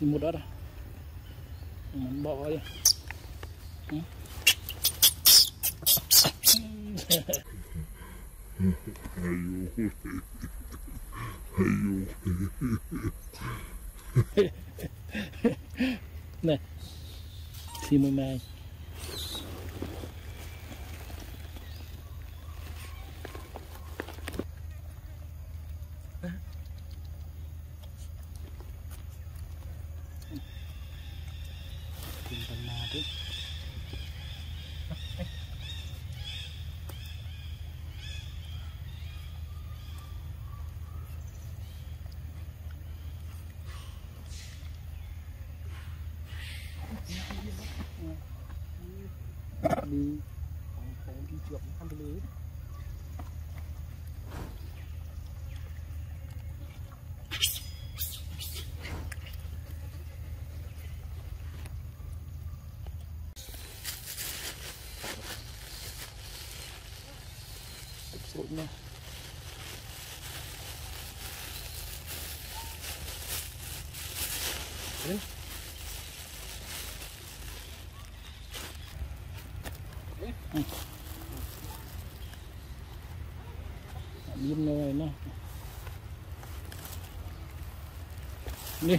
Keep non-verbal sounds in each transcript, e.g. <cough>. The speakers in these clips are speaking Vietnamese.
xin một đó à? mình bỏ đi. <laughs> Này xin một mai đi. Phòng phố đi trượt ăn lưới. Sụn nha. Đấy. Ừ. Điên rồi nè Đi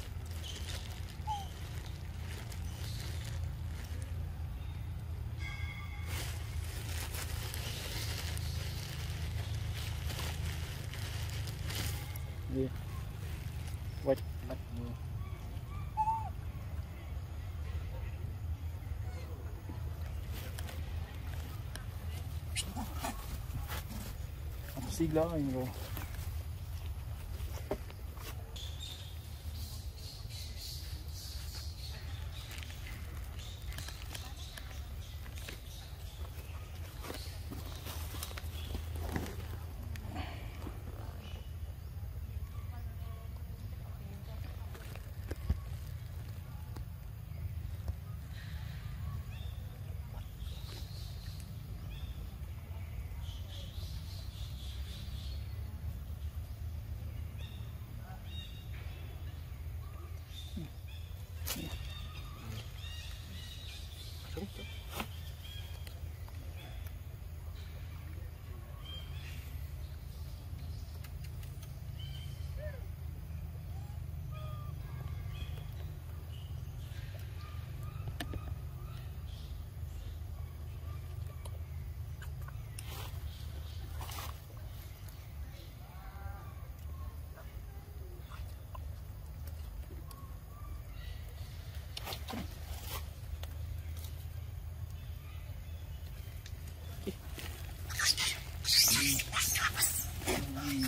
đi. Quay bắt mưa xí anh rồi.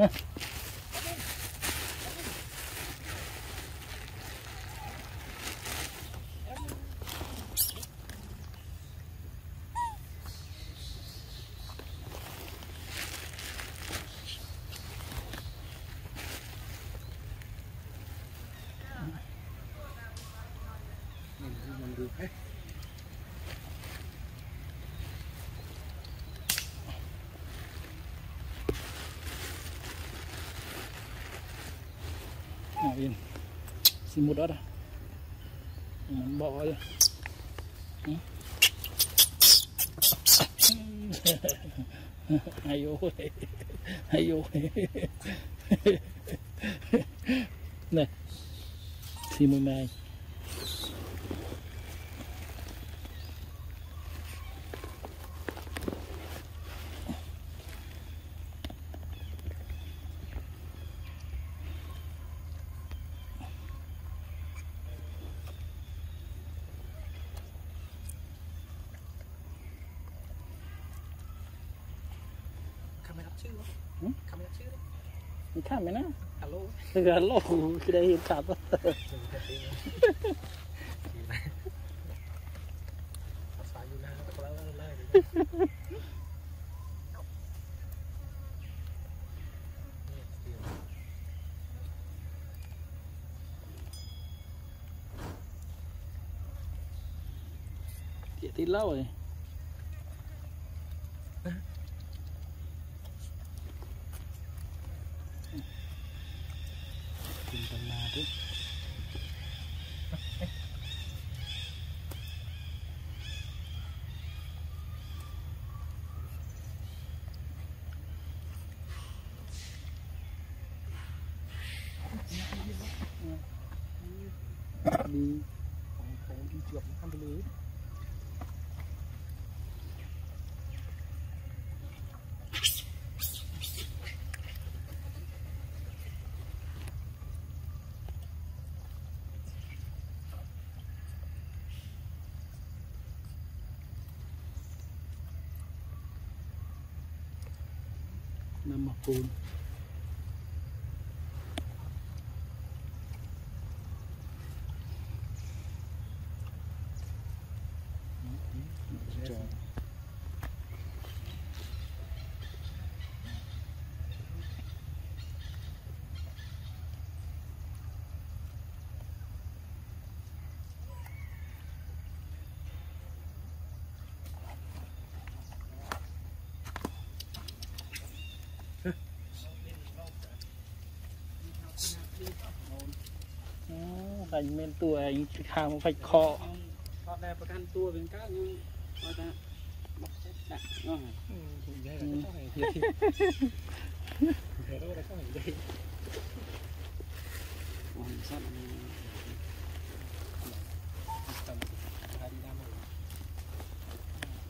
Hey. Yên xin một đất đâu à? mình bỏ đi ai ôi ai ôi này xin tiền Chị này. Thật sao như nào, thật là lơ lơ được. Nè, tiền. chị tí lâu rồi chứ đi uma តែមានតួឯងខាងផាច់ខកអត់ដែលប្រកាន់តួវិញកើតខ្ញុំគាត់ថាមកចេះដាក់នោះ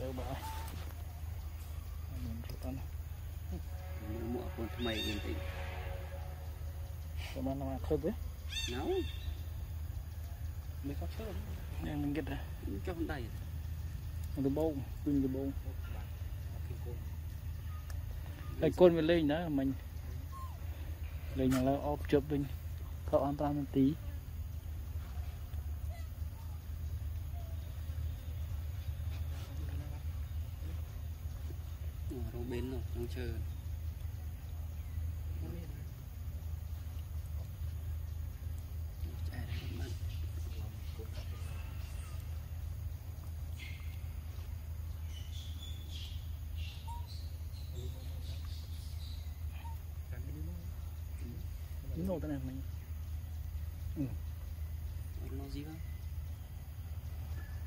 ទៅបាទខ្ញុំទៅណាមកមកកូនថ្មីវិញតិចប្រហែលមកខឹបទេណៅ មិនខុសឈើយ៉ាងនឹងគិតចុះដៃដបងពេញដបងហើយកូនវាលេងដែរមិញលេងឥឡូវអបជប់វិញខកអន្តរនាទីរូបេននោះក្នុងឈើ cái nồi này mình ừ. nó gì không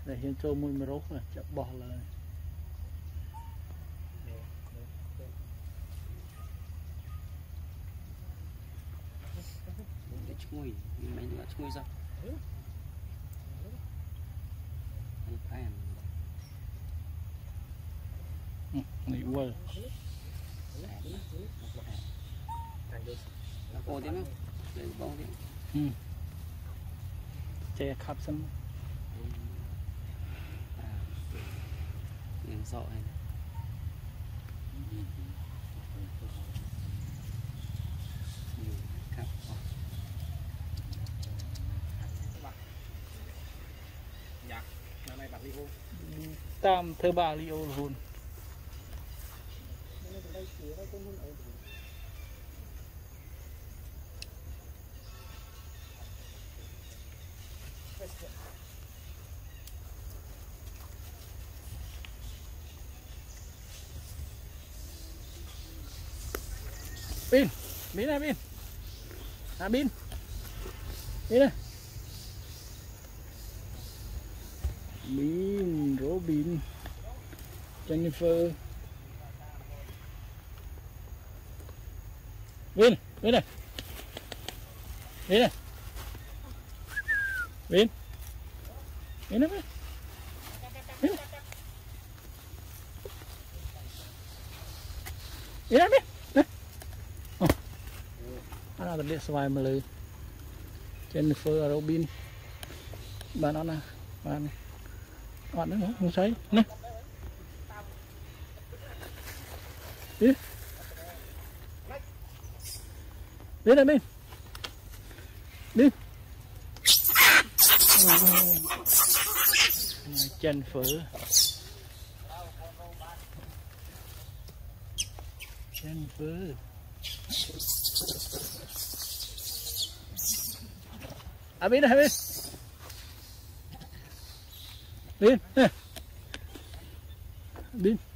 để hiện cho mùi mà rốt là chậm bỏ là cái chui mình là chui ra. Anh phải này quơ Thank you cô thế nào? Để bông thế. Ừ. Chè khắp xong. Ừ. Sợ này tam thơ ba li hồn Bin Bin này pin. À Bin Bin này Bin Robin Jennifer. Bin Bin này Bin này Bin Bin này Bin Bin này Bin điện xoài mà lời Jennifer Robin. Bạn nó nè bạn bạn nó không thấy. Nè. Đi. Đi bên đi. Jennifer. Jennifer. À bên Ah, ven, ven. Ven, bin. Eh.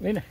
Bên này